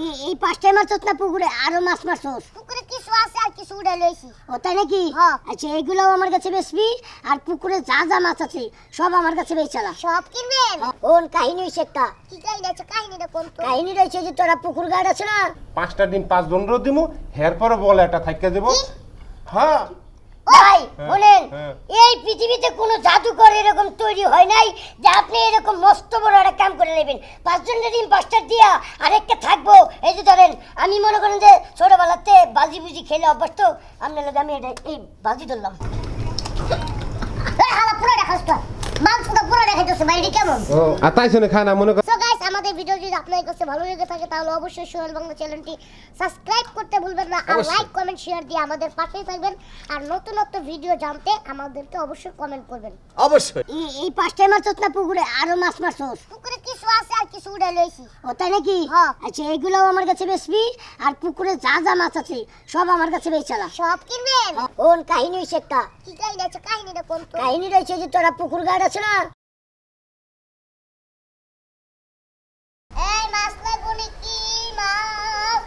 এই এই পাঁচটাই মারছত না পুকুরে? আরও মাছ মারছস। পুকুরে কিছু আছে আর কিছু উড়ে লইছি। ও তাই নাকি। আচ্ছা এইগুলোও আমার কাছে বেচবি আর পুকুরে যা যা মাছ আছে সব আমার কাছে বেচালা সব কিনবেন? কোন কাহিনী একটা। কি কাহিনী আছে? কাহিনীটা কোন তো। কাহিনী রয়েছে যে তোরা পুকুর গাড় আছে না? পাঁচটা ডিম পাঁচ জনের দিমু হের পরে বলে একটা থাইকা দেবো। হ্যাঁ। ভাই হ্যাঁ, বলেন হ্যাঁ। এই পৃথিবীতে কোনো জাদুকর এরকম তৈরি হয় নাই যে আপনি এরকম মস্ত বড় একটা কাম করে নেবেন? পাঁচজনের দিন পাঁচটা দিয়া আরেকটা থাকব। এই যে ধরেন আমি মনে করেন যে ছোটবেলাতে বাজি বুজি খেলে অভ্যস্ত তো আপনার আমি এটা এই বাজি ধরলাম। হালা পুরো দেখাস মাংসটা পুরো দেখাইতেছে বাইরে কেমন? আর তাই শুনে খায় না মনে কর সো গাইস আমাদের ভিডিও যদি আপনাদের কাছে ভালো লেগে থাকে তাহলে অবশ্যই সোহেল বাংলা চ্যানেলটি সাবস্ক্রাইব করতে ভুলবেন না আর লাইক কমেন্ট শেয়ার দিয়ে আমাদের পাশেই থাকবেন। আর নতুনত্ব ভিডিও জানতে আমাদেরকে অবশ্যই কমেন্ট করবেন। অবশ্যই। এই এই পাঁচটাই মারছত না পুকুরে আরও মাছ মারছস পুকুরে কিছু আছে আর কিছু উড়ে লইছি ও তাই নাকি? হ্যাঁ। আচ্ছা এইগুলোও আমার কাছে আর পুকুরে যা যা মাছ আছে সব আমার কাছে বেচালা সব কিনবেন? কোন কাহিনী একটা। কি কাহিনী আছে? কাহিনীটা কোন কাহিনী রয়েছে যে তোরা পুকুর গাড় আছে না? এই মাছ লাগবো নাকি মাছ?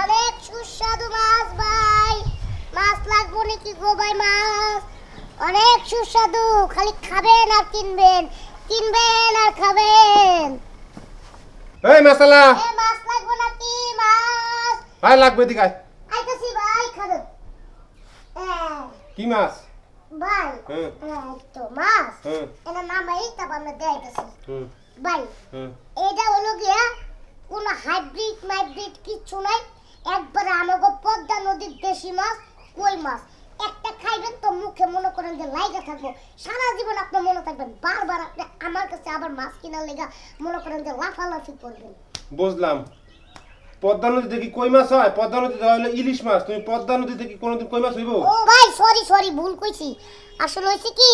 অনেক সুস্বাদু মাছ ভাই। মাছ লাগবো নাকি গো ভাই মাছ? অনেক সুস্বাদু খালি খাবেন আর কিনবেন। কিনবেন আর খাবেন। এই মশলা। এই মাছ লাগবো নাকি মাছ? ভাই লাগবে দিকে আয়। আইতাছি ভাই খাবেন কি মাছ? ভাই তো মাছ। এটা নাম এই তারপর আমরা দেখাইতেছি ভাই এটা হলো গিয়া কোনো হাইব্রিড মাইব্রিড কিচ্ছু নাই। একবারে আমাকে পদ্মা নদীর দেশি মাছ কই মাছ। একটা খাইবেন তো মুখে মনে করেন যে লাইগা থাকব। সারা জীবন আপনি মনে থাকবেন বারবার আপনি আমার কাছে আবার মাছ কেনার লেগা মনে করেন যে লাফালাফি করবেন। বুঝলাম। পদ্মা নদীতে কি কই মাছ হয়? পদ্মা নদীতে হলো ইলিশ মাছ। তুমি পদ্মা নদীতে কি কোনোদিন কই মাছ হইব? ও ভাই সরি সরি ভুল কইছি। আসলে হয়েছে কি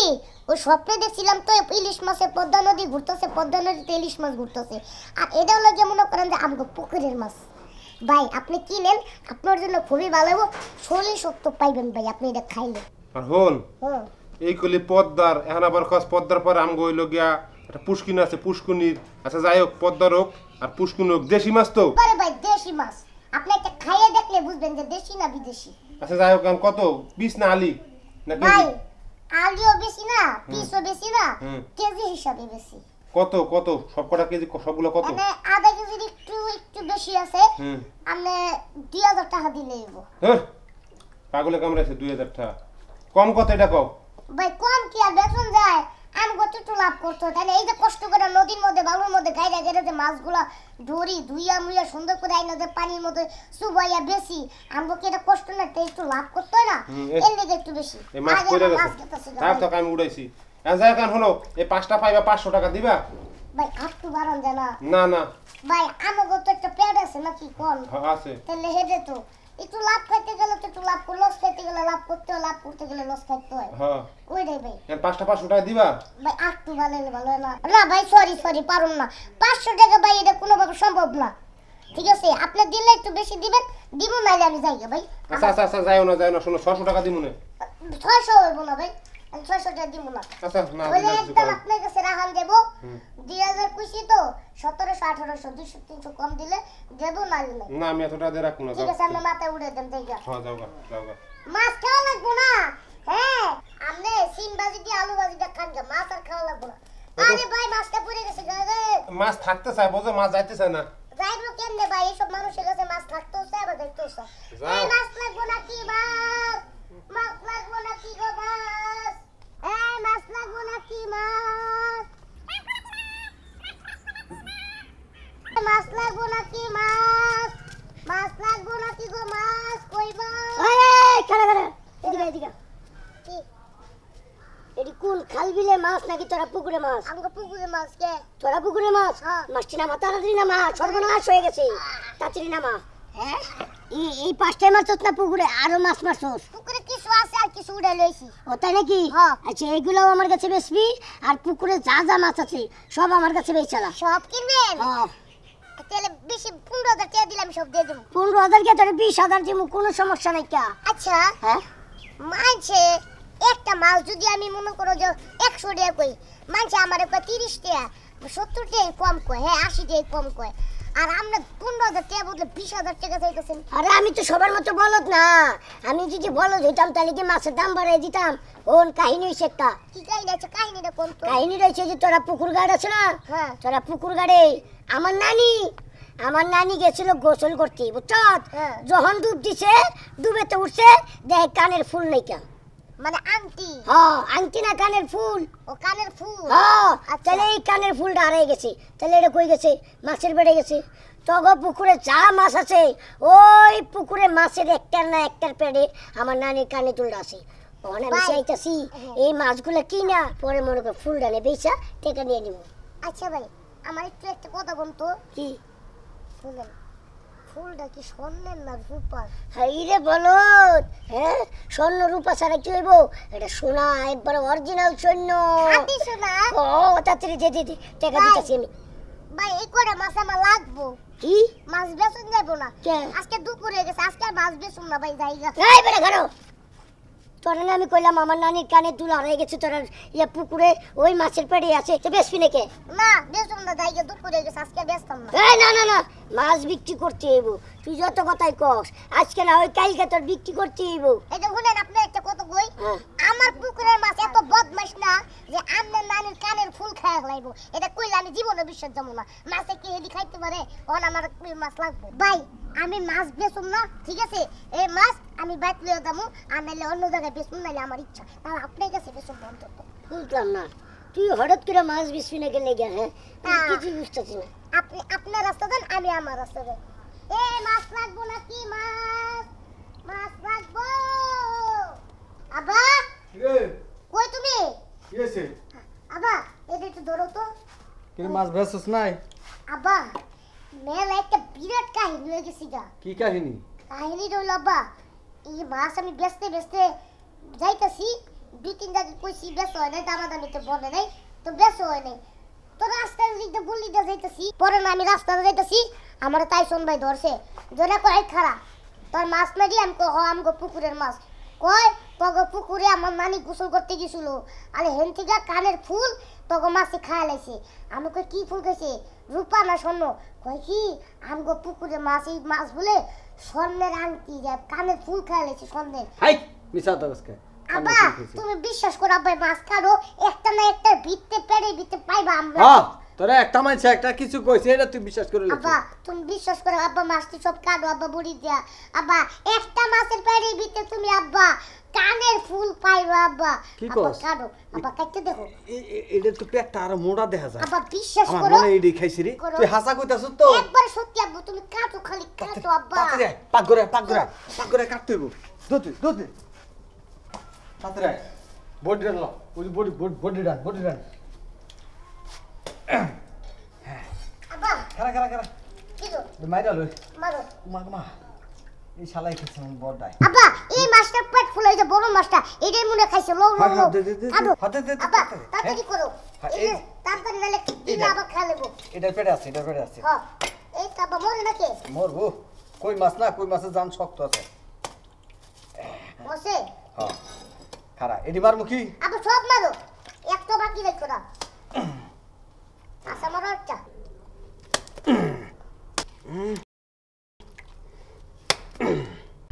ওই স্বপ্নে দেখছিলাম তো ইলিশ মাছে পদ্মা নদী ঘুরতেছে পদ্মা নদীতে ইলিশ মাছ ঘুরতেছে। আর এটা হলো যে মনে করেন যে আমাকে পুকুরের মাছ। ভাই আপনি কি কিনেন আপনার জন্য খুবই ভালো হবে শরীর শক্ত পাইবেন ভাই আপনি এটা খাইলে। আর হল এই কলি পদ্মার এখন আবার খস পদ্মার পর আম গইল গিয়া একটা পুষ্কিন আছে পুষ্কুনির। আচ্ছা যাই হোক পদ্মার হোক। আর পুষ্কুন হোক দেশি মাছ তো। আরে ভাই দেশি মাছ। আপনি একটা খাইয়ে দেখলে বুঝবেন যে দেশি না বিদেশি। আচ্ছা যাই হোক কত? পিস না আলি? না ভাই আলিও বেশি না পিসও বেশি না কেজি হিসাবে বেশি। কত কত? সব কটা কেজি সবগুলো কত? মানে আধা কেজির একটু একটু বেশি আছে। হুম। আপনি দুই হাজার টাকা দিলে হ্যাঁ পাগলে কামড়াইছে দুই হাজার টাকা। কম কত এটা কও? ভাই কম কি আর বেতন যায়? আমি কত লাভ করতে হয়? তাহলে এই যে কষ্ট করে নদীর মধ্যে বালুর মধ্যে গাইরা গাইরা যে মাছগুলা ধরি ধুইয়া মুইয়া সুন্দর করে আইনা যে পানির মধ্যে চুবাইয়া বেশি আমাকে কি এটা কষ্ট না? একটু একটু লাভ করতে হয় না? এর লেগে একটু বেশি। মাছ গেছে। তার তো আমি উড়াইছি। এখন যাই এখন হলো এই পাঁচটা পাইবা পাঁচশো টাকা দিবা? ভাই একটু বাড়ান যায় না। না ভাই আমাকে তো একটা প্যাড আছে নাকি কোন? হ্যাঁ, আছে। তাহলে হেঁটে তো। একটু লাভ খাইতে গেলে তো একটু লাভ লস খাইতে গেলে লাভ করতে হয় লাভ করতে গেলে লস খাইতে হয়। হ্যাঁ। ওইটাই ভাই? পাঁচটা পাঁচশো টাকা দিবা? ভাই আটটু ভালো হলে ভালো না। না ভাই সরি সরি পারুন না। পাঁচশো টাকা ভাই এটা কোনোভাবে সম্ভব না। ঠিক আছে? আপনি দিলে একটু বেশি দিবেন দিব না আমি যাই ভাই। আচ্ছা আচ্ছা আচ্ছা যাইও না যাইও না শোনো ছশো টাকা দিব না। ছয়শো হইব না ভাই। আমি ছয়শো দিব না। আচ্ছা না ওই দিলে কিছু একদম আপনার কাছে রাখান দেব। দুই হাজার খুশি তো সতেরোশো আঠারোশো দুইশো তিনশো কম দিলে দেবো নাইলে না আমি এত দিয়ে রাখব না ঠিক আছে আপনার মাথায় উড়ে দেন তাই গা। হ্যাঁ যাও যাও মাছ খাওয়া লাগবো না? হ্যাঁ আপনি সিম ভাজি দিয়ে আলু ভাজি দিয়ে খান মাছ আর খাওয়া লাগবো না। আরে ভাই মাছটা পড়ে গেছে গা মাছ থাকতে বোঝো মাছ যাইতে চায় না। যাইবো কেমনে ভাই? এইসব মানুষের কাছে মাছ থাকতেও চায় আবার দেখতেও চায়। মাছ লাগবো নাকি মাছ? মাছ লাগবো নাকি গো মাছ? এই মাছ লাগবো মাছ? মাছ লাগবো নাকি মাছ? মাছ লাগবো নাকি গো মাছ? কই মাছ? এই, এই, খাড়া খাড়া এদিকে এদিকে। কি? এটি কোন খাল বিলে মাছ নাকি তোরা পুকুরে মাছ? আমাকে পুকুরে মাছ কে? তোরা পুকুরে মাছ। মাছটি নামা তাড়াতাড়ি নামা সর্বনাশ হয়ে গেছে। তাড়াতাড়ি নামা। হ্যাঁ? এই পাঁচটাই না পুকুরে? আরও মাছ মারছস। পুকুরে আছে আর কিছু উড়ে লইছি। ও তাই নাকি। আচ্ছা এইগুলোও আমার কাছে বেচবি আর পুকুরে যা যা মাছ আছে সব আমার কাছে বেচালা সব কিনবেন? তাহলে বেশি পনেরো হাজার টাকা দিলে আমি সব দিয়ে দেবো। পনেরো হাজার কে তোর বিশ হাজার দিব কোনো সমস্যা নাই কা। আচ্ছা হ্যাঁ? মানছে একটা মাছ যদি আমি মনে করো যে একশো টাকা কই মানছে আমার তিরিশ টাকা সত্তর টাকা কম কয় হ্যাঁ আশি টাকা কম কয়। আর আমরা পনেরো হাজার টাকা বদলে বিশ হাজার টাকা চাইতেছেন। আরে আমি তো সবার মতো বলত না। আমি যদি বলদ হইতাম তাহলে কি মাছের দাম বাড়াই দিতাম? ওন কাহিনী হয়েছে একটা? কি কাহিনী আছে? কাহিনীটা কোন কাহিনী রয়েছে যে তোরা পুকুর গাড় আছে না? হ্যাঁ। তোরা পুকুর গাড়ে আমার নানি আমার নানি গেছিল গোসল করতে বুঝছ? হ্যাঁ। যখন ডুব দিছে ডুবেতে উঠছে দেখ কানের ফুল নাই কেন মানে আংটি। হ্যাঁ আংটি না কানের ফুল। ও কানের ফুল? হ্যাঁ আচ্ছা। তাহলে এই কানের ফুলটা হারাই গেছে। তাহলে এটা কই গেছে? মাছের বেড়ে গেছে। তগ পুকুরে যা মাছ আছে ওই পুকুরে মাছের একটার না একটার পেড়ে আমার নানির কানে তুলটা আছে। ওখানে আমি। চাইতেছি এই মাছগুলো কি না পরে মনে করে ফুল ডানে বেচা টেকা নিয়ে নিব। আচ্ছা ভাই আমার একটু একটা কথা বলতো? কি? শুনেন ফুলটা কি স্বর্ণের না রূপার? এই রে বলো হ্যাঁ? স্বর্ণ রূপা ছাড়া কি হইব? এটা সোনা একবার অরিজিনাল সৈন্য ও তাড়াতাড়ি দে দে দে টাকা দিতেছি আমি। ভাই এই করে মাছ আমার লাগবো। কি? মাছ বেচন যাব না। আজকে দুপুর হয়ে গেছে আজকে আর মাছ বেচুন না ভাই জায়গা। এই বেটা ঘাড়ো! তোরা না আমি কইলাম আমার নানির কানে দুল হারাই গেছে তোর ইয়া পুকুরে ওই মাছের পেটে আছে। তো বেশ নাকি না বেচুন না দাইকে দুপুর করে গেছে আজকে আর না। এই না না না মাছ বিক্রি করতে হইব তুই যত কথাই কস আজকে না ওই কালকে তোর বিক্রি করতে হইব। এটা শুনেন আপনি একটা কথা কই হ্যাঁ। আমার পুকুরের মাছ এত বদমাস না যে আপনার নানির কানের ফুল খায় লাগবো এটা কইলে আমি জীবনে বিশ্বাস যাব না। মাছে কি হেডি খাইতে পারে? ওন আমার মাছ লাগবে? ভাই আমি মাছ বেচুম না ঠিক আছে? এই মাছ আমি বাইক লিয়ে যাব আর নাইলে অন্য জায়গায় বেচুম নাইলে আমার ইচ্ছা। তাহলে আপনার কাছে বেচুম অন্তত বুঝলাম না। তুই হঠাৎ করে মাছ বেশবি নাকি লেগে হ্যাঁ? আমি না। কিছুই বুঝতেছি না আপনি আপনার রাস্তা দেন আমি আমার রাস্তা দেন এ মাছ লাগবো নাকি? মাছ মাছ লাগবো। আবা কই তুমি? কি আবা এটা একটু ধরো তো। কিন্তু মাছ বেচছিস নাই? আবা মেলা একটা বিরাট কাহিনী হয়ে গেছি গা। কি কাহিনী? কাহিনী রইল আব্বা এই মাছ আমি বেচতে বেচতে যাইতাছি। দুই তিন জায়গা কইছি বেচ হয় নাই দামাদামিতে বলে নাই। তো বেচ হয় নাই। তো রাস্তার দিকটা বলিটা যাইতাছি। পরে না আমি রাস্তাতে যাইতাছি। আমার তাই শোন ভাই ধরছে। ধরে কয় খারা তোর মাছ মারি আমি কহ আমগো পুকুরের মাছ। কয় তগো পুকুরে আমার নানি গোসল করতে গেছিল। আরে হেন থেকে কানের ফুল তগো মাছে খায় লাইছে। আমি কই কি ফুল খাইছে রূপা না স্বর্ণ? কয় কি আমগো পুকুরে মাছ এই মাছ বলে স্বর্ণের আংটি যায় কানের ফুল খায় লাইছে স্বর্ণের। হাই মিছা আব্বা তুমি বিশ্বাস করো আব্বা মাছ কাটো একটা না একটা ভিত্তে পেড়ে ভিত্তে পাইবা আমরা। তোরা একটা মানছে একটা কিছু কইছে এটা তুই বিশ্বাস করে। আব্বা তুমি বিশ্বাস করো আব্বা মাছটি সব কাটো আব্বা বুড়ি দিয়া। আব্বা একটা মাছের পেড়ে ভিত্তে তুমি আব্বা কানের ফুল পাইবা আব্বা। কি আব্বা কস? কাটো আব্বা কাটতে দেখো। এটা তো পেটটা আরও মোটা দেখা যায়। আব্বা বিশ্বাস করো। আমার মনে এডি খাইছি রে। তুই হাসা কইতাছিস তো। একবার সত্যি আব্বু তুমি কাটো খালি কাটো আব্বা। তাড়াতাড়ি আয়, পাক করে পাক করে। পাক করে কাটতে হইব। দুধ দুধ আয়। বডি ডান ল। ওই বডি বডি ডান বডি ডান খারা খারা খারা মাইরা লই। মারো। মা মা। এই শালাই আব্বা এই মাছটা পেট ফুলে যে বড় মাছটা এটাই মনে খাইছে লও লও লও। দে, দে, দে, আব্বা তাড়াতাড়ি। হ্যাঁ। করো। এই তাড়াতাড়ি নালে এই আবার খেয়ে নেব এটার পেটে আছে এটার পেটে আছে। হ্যাঁ এই তো আব্বা মরে নাকি? মরবো। কই মাছ না কই মাছের জান শক্ত আছে। বসে হ্যাঁ খারা এডি মারমু কি? আবার সব মারো। একটা বাকি রেখো না।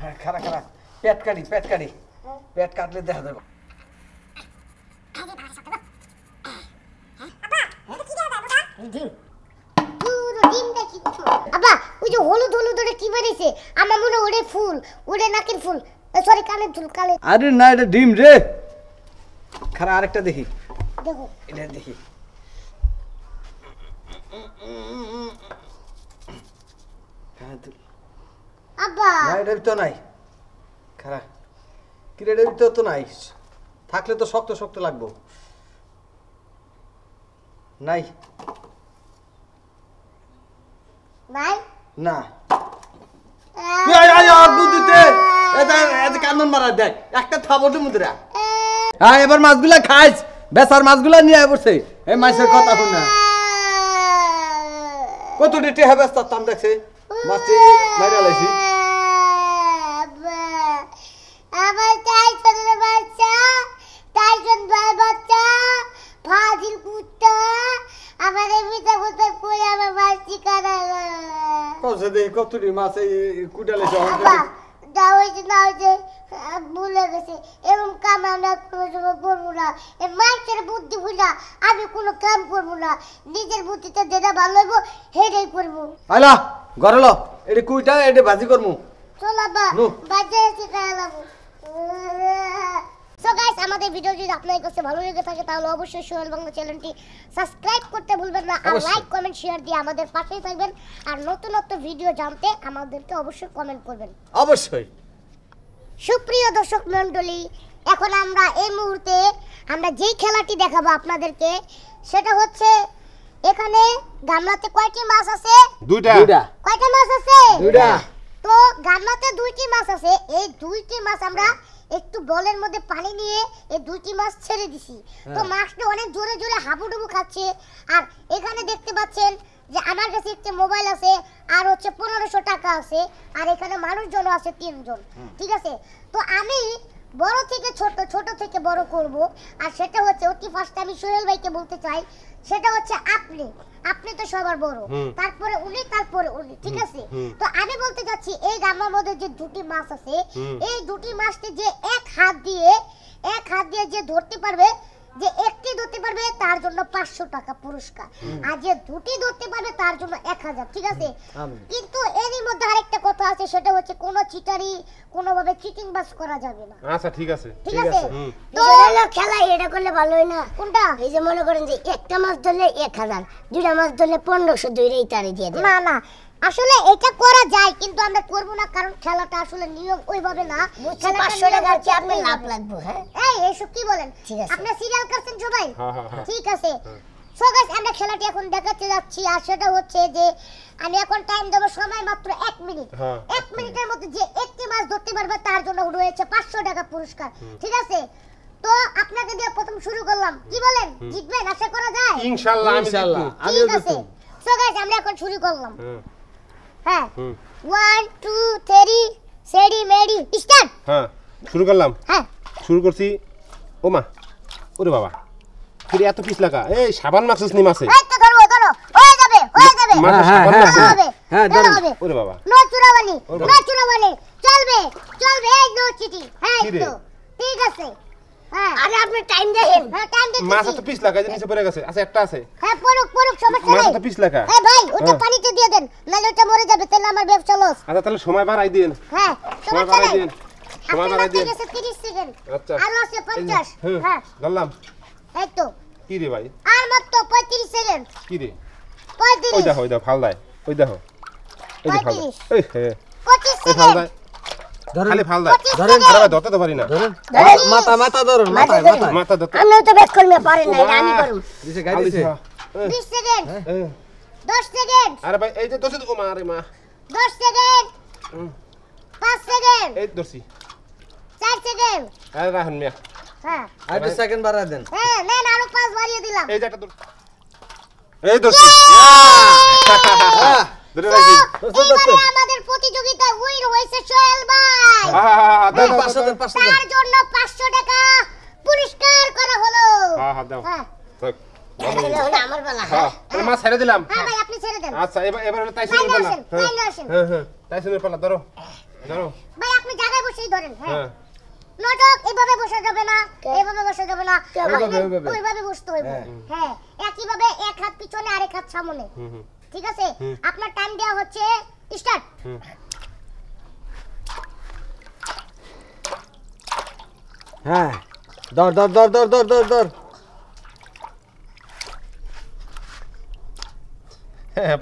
হ্যাঁ খারা খারা পেট কাটি পেট কাটি। পেট কাটলে দেখা যাবে। আব্বা ওই যে হলুদ হলুদ ওটা কি বেরিয়েছে আমার মনে ওরে ফুল ওরে নাকের ফুল। সরি কানের ফুল কানে আরে না এটা ডিম রে। খারা আরেকটা দেখি। দেখো। এটা দেখি। হ্যাঁ, এটার ভিতর নাই। খারা কি ভিতর তো নাই। থাকলে তো শক্ত শক্ত লাগবো। নাই। নাই? না। তুই আয় আয় আর দুধ দিতে। কান্দন মারা দেয় একটা থাবটে মুদ্রা হ্যাঁ এবার মাছগুলা খাইস। বেচার মাছগুলা নিয়ে পড়ছে এই মাছের কথা শুন। না কত ডিটে হবে তার তাম দেখছে? মাছটি মাইরা লাইছি। আমার টাইসনের বাচ্চা টাইসন ভাই বাচ্চা ফাজিল কুত্তা আমার এমনিতে কুত্তা করে আমার বাচ্চি কাটা কত দেখি কতটি মাছ এই কুটালে হয়েছে না হয়েছে ভুলে গেছে। এরকম কাম আমরা কোনো সময় করব না এ বুদ্ধি বুঝা আমি কোনো কাম করব না। নিজের বুদ্ধিতে যেটা ভালো হইব সেটাই করব। আইলা গরল এটি কুইটা এটি ভাজি। বাজারে থেকে সো গাইস আমাদের ভিডিও যদি আপনাদের কাছে ভালো লেগে থাকে তাহলে অবশ্যই সোহেল বাংলা চ্যানেলটি সাবস্ক্রাইব করতে ভুলবেন না। আর লাইক কমেন্ট শেয়ার দিয়ে আমাদের পাশেই থাকবেন। আর নতুন নতুন ভিডিও জানতে আমাদেরকে অবশ্যই কমেন্ট করবেন। অবশ্যই। সুপ্রিয় দর্শক মণ্ডলী এখন আমরা এই মুহূর্তে আমরা যেই খেলাটি দেখাবো আপনাদেরকে সেটা হচ্ছে এখানে গামলাতে কয়টি মাছ আছে? দুইটা। দুইটা। কয়টা মাছ আছে? দুইটা। তো গামলাতে দুইটি মাছ আছে এই দুইটি মাছ আমরা একটু বলের মধ্যে পানি নিয়ে এই দুইটি মাছ ছেড়ে দিছি। তো হ্যাঁ। মাছটা অনেক জোরে জোরে হাবুডুবু খাচ্ছে আর এখানে দেখতে পাচ্ছেন যে আমার কাছে একটি মোবাইল আছে আর হচ্ছে পনেরোশো টাকা আছে আর এখানে মানুষজন আছে তিনজন। ঠিক আছে? তো আমি বড় থেকে ছোট ছোট থেকে বড় করব আর সেটা হচ্ছে অতি ফার্স্ট আমি সোহেল ভাইকে বলতে চাই সেটা হচ্ছে আপনি। আপনি তো সবার বড়। তারপরে উনি তারপরে উনি ঠিক আছে? তো আমি বলতে যাচ্ছি এই গামলার মধ্যে যে দুটি মাছ আছে এই দুটি মাছকে যে এক হাত দিয়ে এক হাত দিয়ে যে ধরতে পারবে যে একটি ধরতে পারবে তার জন্য পাঁচশো টাকা পুরস্কার। আর যে দুটি ধরতে পারবে তার জন্য এক হাজার ঠিক আছে? কিন্তু এরই মধ্যে আরেকটা কথা আছে সেটা হচ্ছে কোনো চিটারি কোনোভাবে চিটিং বাস করা যাবে না। আচ্ছা ঠিক আছে। ঠিক আছে। তো হলো খেলা এটা করলে ভালো হয় না। কোনটা? এই যে মনে করেন যে একটা মাছ ধরলে এক হাজার দুইটা মাছ ধরলে পনেরোশো দুইটাই তারে দিয়ে দেবে। না না। আসলে এটা করা যায় কিন্তু আমরা করব না কারণ খেলাটা আসলে নিয়ম ওইভাবে না। পাঁচশো টাকার কি হচ্ছে লাভ লাগবে হ্যাঁ? এই এইসব কি বলেন? ঠিক আছে। আপনার সিরিয়াল করছেন সবাই? হ্যাঁ হ্যাঁ হ্যাঁ। ঠিক আছে। সো গাইস আমরা খেলাটি এখন দেখাতে যাচ্ছি আর সেটা হচ্ছে যে আমি এখন টাইম দেবো সময় মাত্র এক মিনিট হ্যাঁ, এক মিনিটের মধ্যে যে একটি মাছ ধরতে পারবে তার জন্য রয়েছে পাঁচশো টাকা পুরস্কার। ঠিক আছে? তো আপনাকে দিয়ে প্রথম শুরু করলাম। কি বলেন? জিতবেন? আশা করা যায়? ইনশাআল্লাহ ইনশাআল্লাহ আমিও ঠিক আছে। সো গাইস আমরা এখন শুরু করলাম। হ্যাঁ। হুম, ওয়ান টু থ্রি সেডি মেডি স্টার্ট। হ্যাঁ শুরু করলাম? হ্যাঁ। শুরু করছি? ও মা ওরে বাবা। ফিরে এত পিস লাগা। এই সাবান মাখছিস নি মাছে এই তো ধরো ধরো। হয়ে যাবে হয়ে যাবে। মাছে হ্যাঁ, সাবান হ্যাঁ, মাখছিস? হবে হ্যাঁ, ধরো ওরে বাবা। No চুরাবানি no. চুরাবানি চলবে চলবে। এই নো চিটি হ্যাঁ তো। ঠিক আছে। আরে আপনি টাইম দেখেন হ্যাঁ টাইম মাছ দিচ্ছি এত পিস লাগা নিচে পড়ে গেছে। আচ্ছা একটা আছে। হ্যাঁ পড়ুক পড়ুক সমস্যা মাছ নাই। এত পিস লাগা হ্যাঁ ভাই ওটা হ্যাঁ। পানিতে দিয়ে দেন নাহলে ওটা মরে যাবে তাহলে আমার ব্যবসা লস আচ্ছা তাহলে সময় বাড়াই দিন। হ্যাঁ সময় বাড়াই দিন। সময় বাড়াই দিন। গেছে 30 সেকেন্ড আচ্ছা। আরও আছে 50 হ্যাঁ। ধরলাম। এই তো। কি রে ভাই? আর মাত্র 35 সেকেন্ড কি রে? 35 ওই দেখো ওই দেখো ফাল দেয় ওই দেখো। এই যে ফাল এই হে। 25 এই সেকেন্ড খালি ফাল 25 ধরেন, আরে সেকেন্ড ধরতে তো পারি না। ধরেন। মাথা মাথা ধরুন মাথা মাথা মাথা ধরতে আমিও তো ব্যাক করলে পারেন না এটা আমি। করুন দিছে গাই দিছে। এই, 20 সেকেন্ড। 10 সেকেন্ড। আরে ভাই এই যে ধরছি তো ও মা রে মা। 10 সেকেন্ড। হুম। 5 সেকেন্ড। এই ধরছি 4 সেকেন্ড। আরে রাহুল মিয়া। হ্যাঁ। আর সেকেন্ড বাড়ায় দেন। হ্যাঁ নেন আরও 5 বাড়িয়ে দিলাম। এই যে একটা এই ধরছি হ্যাঁ ধরে রাখি। আমাদের প্রতিযোগিতায় উইন হয়েছে সোহেল ভাই। হ্যাঁ তার জন্য 500 টাকা পুরস্কার করা হলো। হ্যাঁ হ্যাঁ দাও। হ্যাঁ। তাহলে হলো আমার বেলা হ্যাঁ। তাহলে মাছ ছেড়ে দিলাম। হ্যাঁ ভাই আপনি ছেড়ে দেন। আচ্ছা এবার এবার তাই লাইনে শুনে হ্যাঁ হ্যাঁ হ্যাঁ তাই শুনে পালা ধরো ধরো। ভাই আপনি জায়গায় বসেই ধরেন হ্যাঁ। হ্যাঁ। নাটক এভাবে বসা যাবে না এভাবে বসা যাবে না। ওইভাবে, বসতে হইব। হ্যাঁ। হ্যাঁ একইভাবে এক হাত পিছনে আরেক হাত সামনে। ঠিক আছে? আপনার টাইম দেওয়া হচ্ছে স্টার্ট হ্যাঁ ধর ধর ধর ধর ধর ধর ধর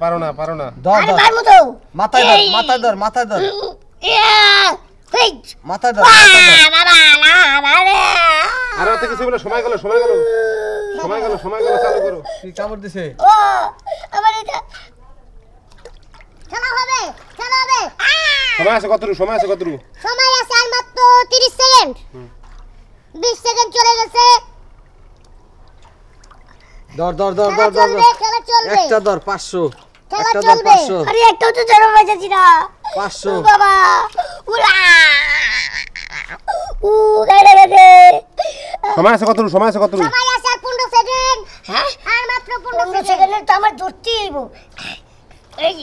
পারো না পারো না। ধর ধর মাথায় ধর মাথায় ধর। মাথায় ধর মাথায় ধর। আর অত কিছু বলে সময় গেল সময় গেল। সময় গেল সময় গেল চালু করো। কি কামড় দিছে? আমার এটা খেলা হবে খেলা হবে। সময় আছে কতটুকু? সময় আছে কতটুকু? সময় আছে আর মাত্র 30 সেকেন্ড। 20 সেকেন্ড চলে গেছে। ধর ধর চলবে খেলা চলবে। একটা ধর পাঁচশো। একটা ধর চলবে। পাঁচশো। আরে একটাও তো জন্ম বাঁচাচ্ছি না। পাঁচশো। ও বাবা। উড়া উ গাইলে গেছে সময় আছে কতটুকু? সময় আছে কতটুকু? সময় আছে আর 15 সেকেন্ড। হ্যাঁ? আর মাত্র 15 পনেরো সেকেন্ড। সেকেন্ডে তো আমার ধরতেই হইব। এই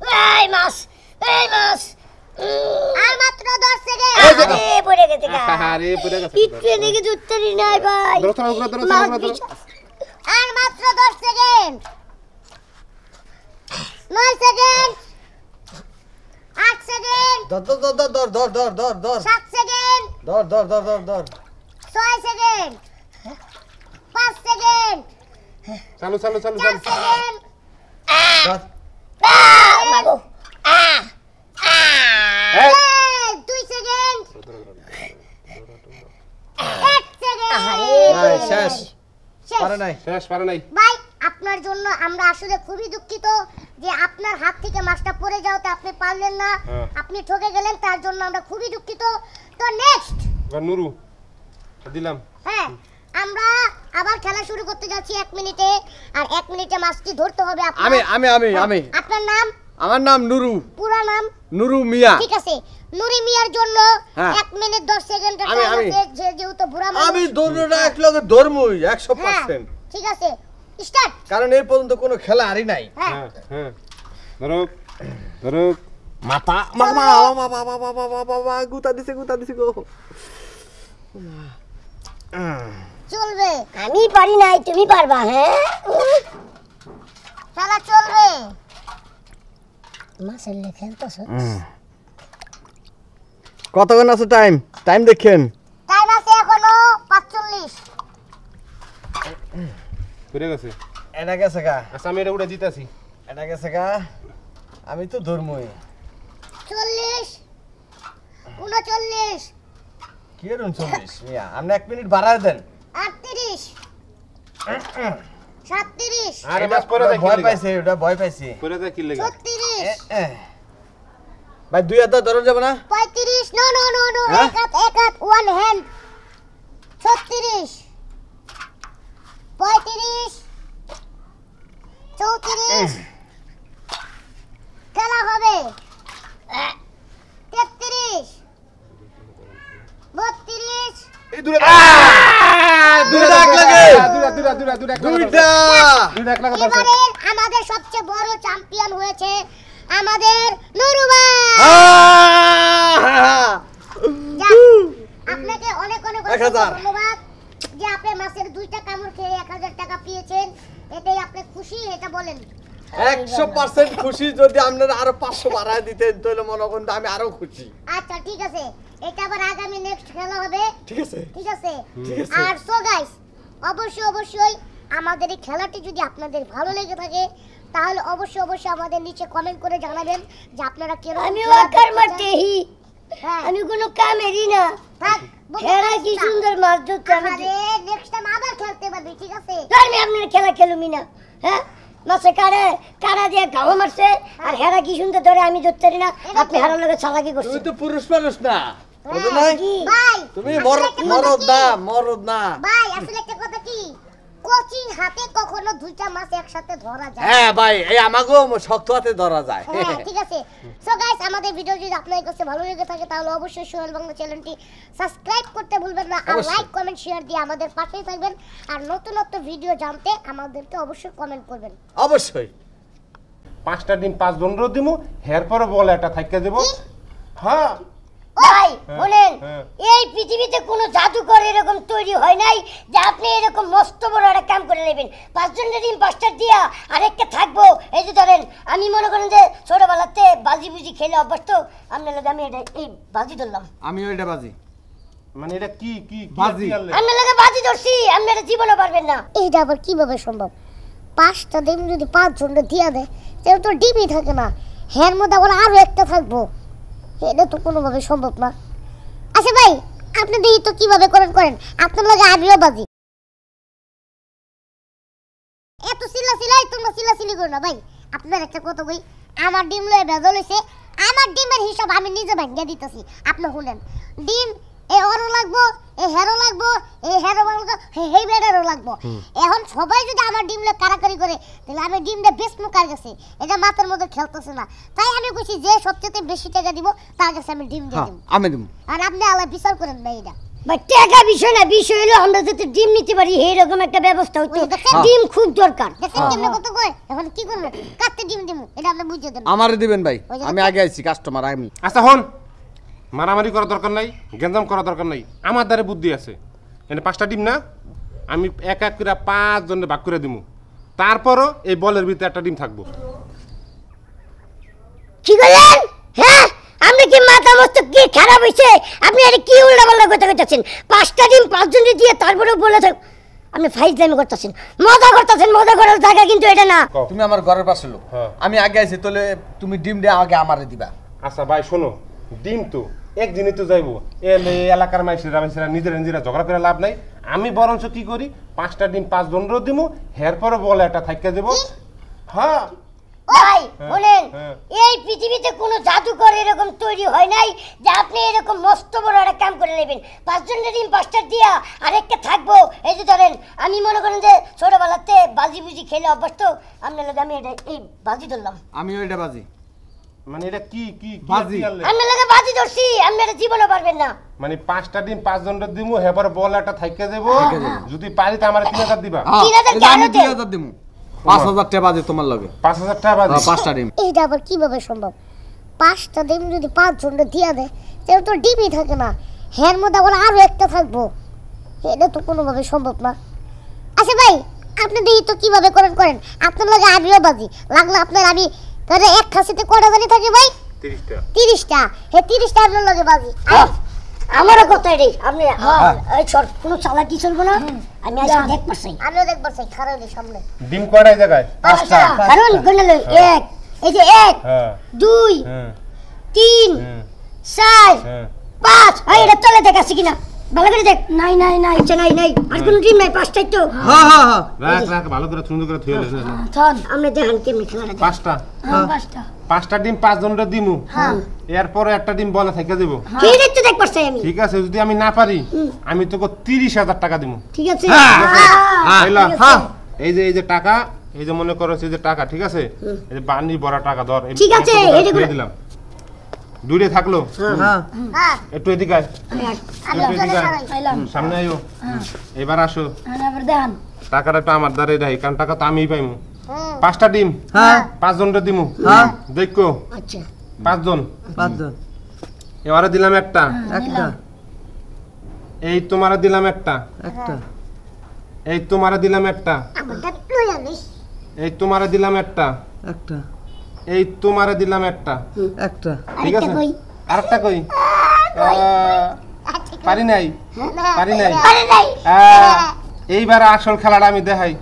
যে এই মাছ এই মাছ উম, আর মাত্র দশ সেকেন্ড আরে পড়ে গেছে গা আরে, পড়ে গেছে। একটু এদিকে ধরতে নি নাই ভাই ধরো, ধরো, ধরো, ধরো, মাছ ধরো, ধরো। বিশাল। আর মাত্র দশ সেকেন্ড নয় সেকেন্ড আট সেকেন্ড ধর ধর ধর ধর ধর ধর ধর ধর সাত সেকেন্ড ধর ধর ধর ধর ধর ছয় সেকেন্ড পাঁচ সেকেন্ড চালু চালু চালু চার চালু সেকেন্ড ধর আহ, মাগো আহ আহ এই, দুই সেকেন্ড এক সেকেন্ড আহারে, ভাই শেষ। শেষ। পারে নাই। শেষ পারে নাই। ভাই আপনার জন্য আমরা আসলে খুবই দুঃখিত যে আপনার হাত থেকে মাছটা পড়ে যাওয়াতে আপনি পারলেন না। হ্যাঁ। আপনি ঠকে গেলেন তার জন্য আমরা খুবই দুঃখিত। তো নেক্সট নুরু দিলাম। হ্যাঁ আমরা আবার খেলা শুরু করতে যাচ্ছি এক মিনিটে আর এক মিনিটে মাছটি ধরতে হবে। আমি আমি আমি হ্যাঁ, আমি আপনার নাম আমার নাম নুরু পুরো নাম নুরু মিয়া ঠিক আছে নুরি মিয়ার জন্য হ্যাঁ। এক মিনিট দশ সেকেন্ডের টাইম আছে যে- যেহেতু বুড়া মানুষ। আমি দৌড়টা এক লগে ধর্মই একশো হ্যাঁ পার্সেন্ট ঠিক আছে স্টার্ট কারণ এই পর্যন্ত কোনো খেলা আরই নাই হ্যাঁ হ্যাঁ হ্যাঁ ধরুক ধরুক মাথা মামা মামা মামা মামা মামা মামা গুতা দিছে গুতা দিছে গো চলবে। আমি পারি নাই তুমি পারবা হ্যাঁ? খেলা চলবে। মাছের লে খেলতেছ? কতক্ষণ আছে টাইম টাইম দেখেন। টাইম আছে এখনও পাঁচচল্লিশ। ঘুরে গেছে। এটা গেছে গা। আচ্ছা আমি এটা উড়ে দিতেছি। এটা গেছে গা। আমি তো ধর্মই। চল্লিশ। উনচল্লিশ। কি এর উনচল্লিশ মিয়া আপনি এক মিনিট বাড়ায় দেন। 38 37 আরে বাস পরে দেখি ভয় পাইছে ওটা ভয় পাইছে। পরে দেখি লাগে 36 ভাই দুই হাত ধরন যাব না। 35 নো নো নো নো হ্যাঁ? এক হাত এক হাত ওয়ান হ্যান্ড 36 35 34 খেলা হবে। 33 32 এই দূরে দুইটা এক লাগে। দূরে দূরে দূরে দূরে এক দুইটা। দুইটা এক লাগে ধরছে আমাদের সবচেয়ে বড় চ্যাম্পিয়ন হয়েছে আমাদের নুরুবা আপনাকে অনেক অনেক। ধন্যবাদ যে আপনি মাসের দুইটা কামড় খেয়ে এক হাজার টাকা পেয়েছেন। এটাই আপনি খুশি এটা বলেন। একশো পার্সেন্ট খুশি যদি আপনারা আরও পাঁচশো বাড়ায় দিতেন তাহলে মনে করেন আমি আরও খুশি। আচ্ছা ঠিক আছে। এটা আবার আগামী নেক্সট খেলা হবে। ঠিক আছে। ঠিক আছে? আর সো গাইস অবশ্যই অবশ্যই আমাদের এই খেলাটি যদি আপনাদের ভালো লেগে থাকে তাহলে অবশ্যই অবশ্যই আমাদের নিচে কমেন্ট করে জানাবেন যে আপনারা আমি ওয়াকার মারতে হ্যাঁ। আমি কোনো কামেরই না। থাক হেরা কি সুন্দর মাছ ধরতে আমি আরে নেক্সট টাইম আবার খেলতে পারবি ঠিক আছে? আমি আপনার খেলা খেলুমি না হ্যাঁ? মাছে কাড়ে কাড়া দিয়ে গাওয়া মারছে আর হেরা কি সুন্দর ধরে আমি ধরতে পারি না। আপনি হেরার লগে চালাকি করছেন। তো পুরুষ মানুষ না। বুঝো হ্যাঁ, নাই? তুমি মরদ? না মরদ না। ভাই আসলে একটা কথা কি? কোচিং হাতে কখনো দুইটা মাছ একসাথে ধরা যায়? হ্যাঁ ভাই এই আমাকেও শক্ত হাতে ধরা যায়। হ্যাঁ ঠিক আছে। সো গাইস আমাদের ভিডিও যদি আপনাদের কাছে ভালো লেগে থাকে তাহলে অবশ্যই সোহেল বাংলা চ্যানেলটি সাবস্ক্রাইব করতে ভুলবেন না আর লাইক কমেন্ট শেয়ার দিয়ে আমাদের পাশেই থাকবেন। আর নতুন নতুন ভিডিও জানতে আমাদেরকে অবশ্যই কমেন্ট করবেন। অবশ্যই। পাঁচটা ডিম পাঁচ দন্ড দিমু হের পরে বল একটা থাইকা দেব। হ্যাঁ। ভাই শুনেন হ্যাঁ। এই পৃথিবীতে কোনো জাদুকর এরকম তৈরি হয় নাই যে আপনি এরকম মস্ত বড় একটা কাম করে নেবেন? পাঁচজনটা দিয়া আরেকটা থাকব। এই যে ধরেন আমি মনে করেন যে ছোটবেলাতে বাজি বুজি খেলে অভ্যস্ত আপনার লোক আমি এটা এই বাজি ধরলাম। আমি ওইটা বাজি। মানে এটা কি কি বাজি। লোকে বাজি ধরছি আপনারা জীবনও পারবেন না। এইটা আবার কীভাবে সম্ভব? পাঁচটা ডিম যদি পাঁচ জনটা দিয়া দেয় তাহলে তো ডিমই থাকে না। হ্যার মধ্যে আবার আরও একটা থাকব। এটা তো কোনোভাবে সম্ভব না। আচ্ছা ভাই, আপনি দেখি তো কীভাবে করেন করেন। আপনার লাগে আমিও বাজি। এত সিলা সিলাই তোমরা সিলা সিলি করো না ভাই। আপনার একটা কথা বই আমার ডিম লয়ে বেজল হয়েছে আমার ডিমের হিসাব আমি নিজে ভাঙ্গিয়ে দিতেছি। আপনি শুনেন, ডিম এ অরও লাগবো এ হেরো লাগবো এ হেরো লাগবো হে বেডারও লাগবো। এখন সবাই যদি আমার ডিমলে কারাকারি করে তাহলে আমি ডিমটা বেশ মুখার গেছে এটা মাথার মধ্যে খেলতেছে না। তাই আমি কইছি যে সবচেয়ে বেশি টাকা দিব তার কাছে আমি ডিম দিয়ে হ্যাঁ দিব। আমি দিব। আর আপনি আলাদা বিচার করেন না এটা। বা টাকা বিষয় না বিষয় হলো আমরা যাতে ডিম নিতে পারি এরকম একটা ব্যবস্থা হতো। ডিম খুব দরকার। কত কয়? এখন কি করব কাটতে ডিম দিমু? এটা আপনি বুঝিয়ে দেন। আমারে দিবেন ভাই। আমি আগে আইছি কাস্টমার আমি। আচ্ছা হন। মারামারি করার দরকার নাই গেঞ্জাম করার দরকার নাই। আমার দ্বারে বুদ্ধি আছে। এনে পাঁচটা ডিম না আমি এক এক করে পাঁচ জনে ভাগ করে দিমু। তারপরও এই বলের ভিতরে একটা ডিম থাকব। কি করলেন? হ্যাঁ? আপনি কি মাথা মস্ত কি খারাপ হয়েছে আপনি আরে কি উল্টা পাল্টা কথা কইতাছেন? পাঁচটা ডিম পাঁচজনে দিয়ে তারপরে বলে থাক আপনি ফাইজ দামি করতেছেন। মজা করতেছেন মজা করার জায়গা কিন্তু এটা না। তুমি আমার ঘরের পাশে লোক। হ্যাঁ। আমি আগে আইছি তাহলে তুমি ডিম দিয়ে আগে আমারে দিবা। আচ্ছা ভাই শোনো। ডিম তো একদিনই তো যাইবো। এলে এলাকার মাইসেরা মাইসেরা নিজেরা নিজেরা ঝগড়া করে লাভ নাই। আমি বরঞ্চ কি করি? পাঁচটা ডিম পাঁচ জনেরও দিমু হের পরে বলে একটা থাইকা দেবো। হ্যাঁ। ভাই বলেন হ্যাঁ। এই পৃথিবীতে কোনো জাদুকর এরকম তৈরি হয় নাই যে আপনি এরকম মস্ত বড় একটা কাম করে নেবেন। পাঁচজনের ডিম পাঁচটা দিয়া আরেকটা থাকব। এই যে ধরেন আমি মনে করেন যে ছোটবেলাতে বাজি বুজি খেলে অভ্যস্ত আপনার লাগে আমি এটা এই বাজি ধরলাম। আমি ওইটা বাজি। মানে এটা কি কি কি বাজি। আপনার লাগে বাজি ধরছি আপনারা জীবনও পারবেন না। মানে পাঁচটা ডিম পাঁচ দিমু হেবার বল একটা থাইকা দেবো। যদি পারি তো আমার তিন হাজার দিবা। হ্যাঁ, আমি কেন দিমু। টাকা বাজে তোমার লগে। পাঁচ হাজার টাকা বাজি। হ্যাঁ, পাঁচটা ডিম। আবার কীভাবে সম্ভব? পাঁচটা ডিম যদি পাঁচ দিয়া দেয় তাহলে তো ডিমই থাকে না। হ্যার মধ্যে আবার আরও একটা থাকব। এটা তো কোনোভাবে সম্ভব না। আচ্ছা ভাই আপনি দেখি তো কীভাবে করেন করেন। আপনার লাগে আমিও বাজি। লাগলে আপনার আমি তাহলে এক খাসিতে কটা জানি থাকে ভাই? তিরিশটা। তিরিশটা। হ্যাঁ তিরিশটা আপনার লগে বাজি। হ্যাঁ, আমারও কথা এটাই। আপনি হ্যাঁ। এই সর কোনো চালাকি চলবো না? আমি আজকে দেখ পারছি আমিও দেখবার চাই খারাপ সামনে। ডিম কয়টাই জায়গায়? পাঁচটা। কারণ গুনলে এক এই যে এক হ্যাঁ। দুই হ্যাঁ তিন হ্যাঁ চার হ্যাঁ পাঁচ। এই এটা তলে দেখ আছে কিনা? ভালো করে দেখ। নাই নাই নাই ইচ্ছা নাই নাই। আর কোনো ডিম নাই পাঁচটাই তো। হ্যাঁ হ্যাঁ হ্যাঁ। রাখ রাখ ভালো করে সুন্দর করে থুয়ে লেছে থন আমরা দেখেন কেমনি খেলাটা দেখ পাঁচটা। পাঁচটা। পাঁচটা ডিম পাঁচ জনের দিমু এরপরে একটা ডিম বলে থাইকা দেবো। কি দেখতে দেখ পারছি আমি। ঠিক আছে যদি আমি না পারি আমি তোকে তিরিশ হাজার টাকা দিমু। ঠিক আছে। হ্যাঁ, হ্যাঁ, আছে। এই যে এই যে টাকা এই যে মনে করো এই যে টাকা ঠিক আছে? এই যে বানি বড় টাকা ধর ঠিক আছে, এই দিলাম। দুইটা থাকল। হ্যাঁ। হ্যাঁ। একটু এদিকে আয়, এদিকে আয়। সামনে আয়ো। এবার আসো। টাকাটা একটু আমার দ্বারাই রাখি কারণ টাকা তো আমিই পাইমু। পাঁচটা ডিম। হ্যাঁ। পাঁচ জনটা দিমু। হ্যাঁ। দেখো। আচ্ছা। পাঁচজন। পাঁচজন। এবারে দিলাম একটা। একটা। এই তোমারে দিলাম একটা। একটা। এই তোমারে দিলাম একটা। আমারটা লই আনিস এই তোমারে দিলাম একটা। একটা। এই তোমারে দিলাম একটা। একটা। ঠিক আছে? আরেকটা কই? পারি নাই? পারি নাই? আরে নাই। আহ, এইবার আসল খেলাটা আমি দেখাই।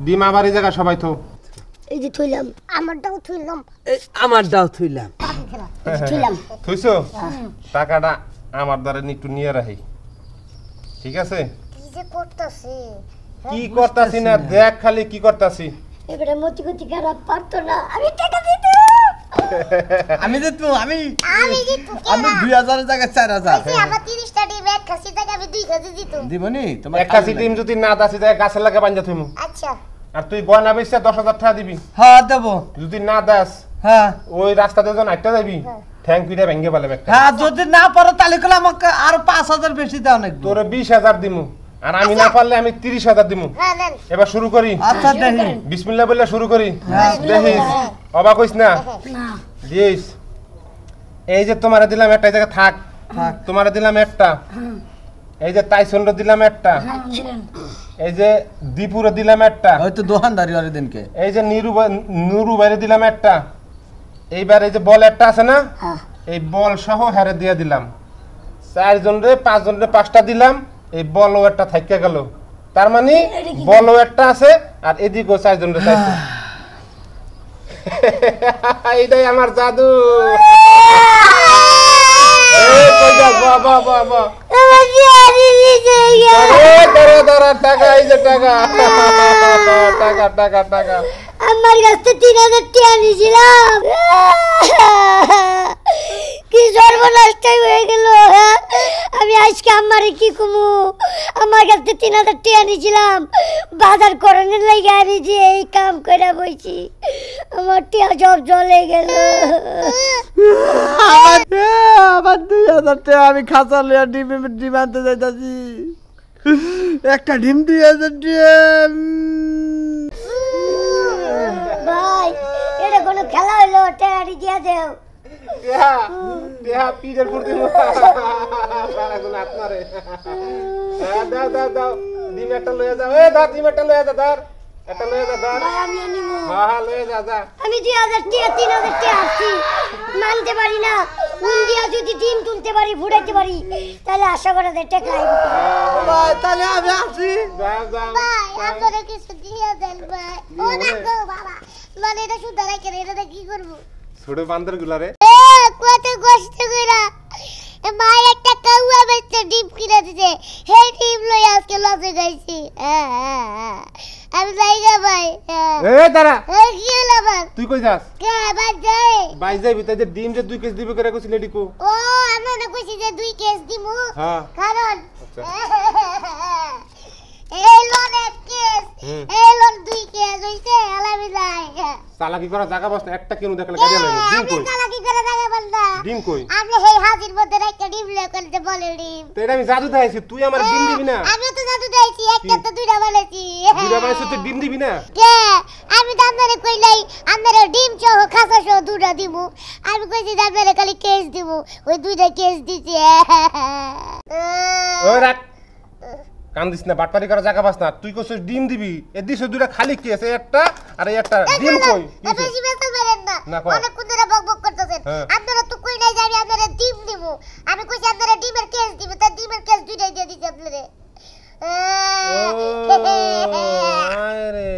ডিম এই জায়গা সবাই তো এই যে থইলাম। আমারটাও থুইলাম। এই আমার দাও থইলাম থইলাম। থুইছো? টাকাটা আমার দ্বারা একটু নিয়ে রাখি। ঠিক আছে? কি যে করতাছি? কি করতাছি না? দেখ খালি কি করতাছি। এবারে মতি গতি খারাপ পারতো না। আমি টাকা দিতে আমি যে তো আমি আমি দিত আমি দুই হাজারের জায়গায় চার হাজার। কেন আমার তিরিশটা ডিম এক খাসি থেকে আমি দিবনি? তোমার একটা ডিম যদি না দাসি গাছের লাগে থইমু। আচ্ছা। আর তুই গয়না বেচছে দশ হাজার টাকা দিবি। হ্যাঁ দেবো। যদি না দাস হ্যাঁ। ওই রাস্তাতে যখন আটটা যাবি থ্যাংক ইউটা ভেঙে একটা হ্যাঁ যদি না পারো তাহলে কলে আমাকে আরও পাঁচ হাজার বেশি দাও নাকি? তোর বিশ হাজার দিমু। আর আমি না পারলে আমি তিরিশ হাজার দিমু। হ্যাঁ এবার শুরু করি। আচ্ছা বিসমিল্লা বললে শুরু করি? হ্যাঁ। দেখিস? অবাক হইস না? না। দিস এই যে তোমারে দিলাম একটা এই জায়গায় থাক। থাক। তোমারে দিলাম একটা। এই যে তাইসন্ড দিলাম একটা। এই যে দীপুরে দিলাম একটা। হয়তো দোকানদারি ওর দিনকে। এই যে নিরু নুরু বাইরে দিলাম একটা। এইবার এই যে বল একটা আছে না? হ্যাঁ। এই বল সহ হারে দিয়ে দিলাম। চারজন রে পাঁচজন রে পাঁচটা দিলাম। এই বলও একটা থাইকা গেল। তার মানে বলও একটা আছে আর এদিকেও চারজন চাইছে। এইটাই আমার জাদু। আমার কাছ থেকে তিন হাজার টাকা নিয়েছিলাম। কি সর্বনষ্টই গেল হ্যাঁ? আজকে আমারে কি কমু? আমার কাছ তিন হাজার টাকা নিয়েছিলাম বাজার করানোর লাগে আমি যে এই কাম করে বইছি আমার টিয়া সব জলে গেল। আমার দুই হাজার টাকা আমি খাঁচা লিয়া ডিম ডিম আনতে যাইতাছি। একটা ডিম দুই হাজার ভাই এটা কোনো খেলা হইল? টেরারি দিয়া দেও। দেহা দেহা পিজের ফুর্তি সারা আপনারে। হ্যাঁ, দাও দাও দাও। ডিম একটা লয়ে যাও। এ ধর ডিম একটা লয়ে যা ধর। একটা লয়ে যা ধর। আমি নিব হ্যাঁ হ্যাঁ লয়ে যা যা। আমি দুই হাজার টাকা তিন হাজার টাকা আসছি মানতে পারি না। যদি ডিম তুলতে পারি ফুটাইতে পারি তাহলে আশা করা যায় টাকা আইব। ভাই তাহলে আমি আসি। যাও যাও। ভাই আপনারা কিছু দিয়ে দেন ভাই। ও দেখো বাবা। মানে এটা শুধু রাখেন এটা কি করব? ছোট বান্দরগুলা রে। এ, কত কষ্ট কইরা এ মা একটা কাউয়া বেচতে ডিম কিনে দিতে হে ডিম লই আজকে লজে গাইছি হ্যাঁ, হ্যাঁ, হ্যাঁ। আমি যাই গা ভাই। এ দাঁড়া। এ, কি হলো আবার? তুই কই যাস? কে ভাই যাই? বাইশ যাইবি তাই যে ডিম যে দুই কেজি দিবে করে কইছিলি এডিকু ও আমরা না কইছি যে দুই কেস দিমু। হ্যাঁ। কারণ চালাকি করা জায়গা বস না, একটা কেন দেখলে গাড়ি লাগবে ডিম কই? চালাকি করে দেখা বলনা ডিম কই? আপনি সেই হাজির মধ্যে একটা ডিম লিয়ে করতে বলে ডিম। তো এটা আমি জাদু দেখাইছি তুই আমার ডিম দিবি না? আমিও তো জাদু দিয়েছি একটা তো দুইটা বলেছি দুইটা বাইশ তুই ডিম দিবি না? কে? আমি তো আপনারে কইলাই আপনারে ডিম সহ খাসা সহ দুটা দিমু। আমি কইছি আপনারে খালি কেস দিমু ওই দুইটা কেস দিছি। ওই রাখ। কান্দিস না বাটপারি করা জায়গা পাস না। তুই কইছিস ডিম দিবি এ দিছ দুইটা খালি কেস এই একটা আর এই একটা ডিম কই? কি হইছে? বেশি বেতন পারেন না। না, কও। অনেক বক বক করতেছেন। হ্যাঁ। আপনারা তো কই নাই জানি আপনারা ডিম দিমু আমি কইছি আপনারা ডিমের কেস দিবে তা ডিমের কেস দুইটাই দিয়ে দিছি আপনারে। ও আয় রে